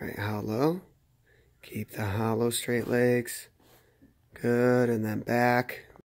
Right, hollow. Keep the hollow straight legs. Good, and then back.